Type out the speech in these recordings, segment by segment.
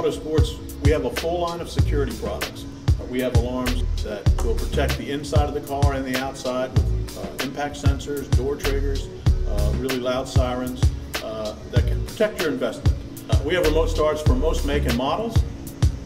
Auto Sports, we have a full line of security products. Uh, we have alarms that will protect the inside of the car and the outside uh, impact sensors, door triggers, uh, really loud sirens uh, that can protect your investment. Uh, we have remote starts for most make and models,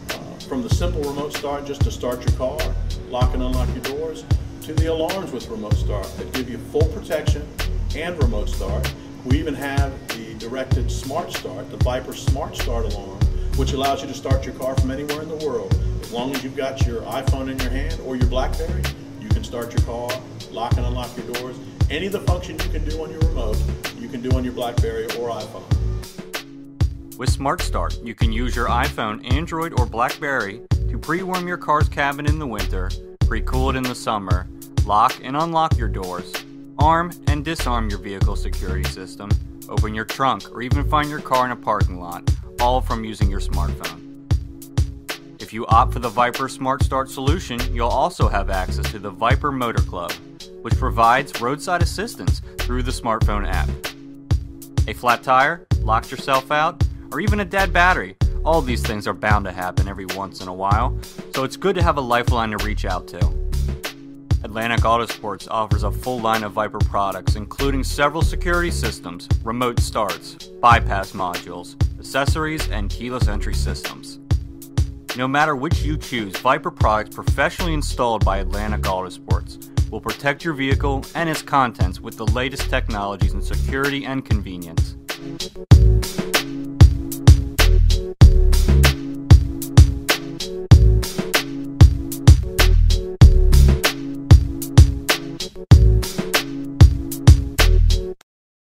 uh, from the simple remote start just to start your car, lock and unlock your doors, to the alarms with remote start that give you full protection and remote start. We even have the directed smart start, the Viper Smart Start alarm, which allows you to start your car from anywhere in the world. As long as you've got your iPhone in your hand or your BlackBerry, you can start your car, lock and unlock your doors. Any of the functions you can do on your remote, you can do on your BlackBerry or iPhone. With Smart Start, you can use your iPhone, Android, or BlackBerry to pre-warm your car's cabin in the winter, pre-cool it in the summer, lock and unlock your doors, arm and disarm your vehicle security system, open your trunk, or even find your car in a parking lot, all from using your smartphone. If you opt for the Viper Smart Start solution, you'll also have access to the Viper Motor Club, which provides roadside assistance through the smartphone app. A flat tire, locked yourself out, or even a dead battery, all these things are bound to happen every once in a while, so it's good to have a lifeline to reach out to. Atlantic Autosports offers a full line of Viper products, including several security systems, remote starts, bypass modules, accessories, and keyless entry systems. No matter which you choose, Viper products professionally installed by Atlantic Autosports will protect your vehicle and its contents with the latest technologies in security and convenience.